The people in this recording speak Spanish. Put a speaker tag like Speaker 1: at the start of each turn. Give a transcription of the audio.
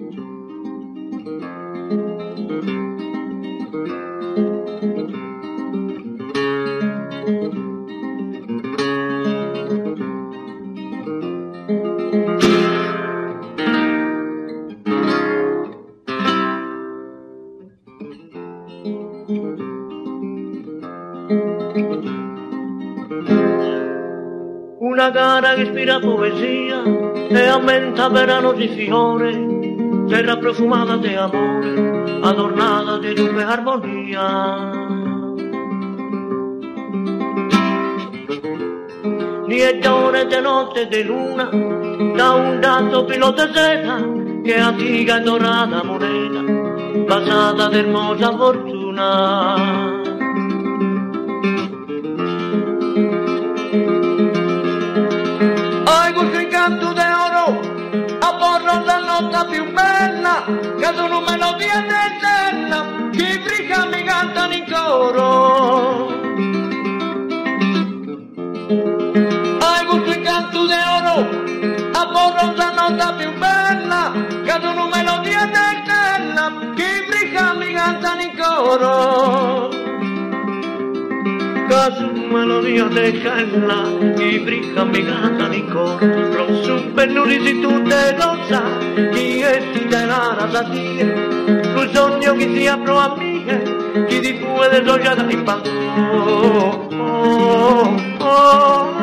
Speaker 1: Una cara che ispira poesia e aumenta veranos y fiore, terra profumata de amore, adornada de luz e armonía. Niettone de notte de luna, da un dato piloto de seda, che antica e dorata moneta, basata de hermosa fortuna. Hai questo incanto de oro, a porro la nota più bella, che sono melodia eterna, che briga mi cantano in coro. Hai questo incanto de oro, a porro la nota più bella, che sono melodia eterna, che briga mi cantano in coro. Casu melodía de calla y brilla mi gana ni coro per nourrirsi tutte cosa chi è si tenara sa dire un sogno che si apro a mie chi di fu ed è sognata in panto oh, oh, oh, oh,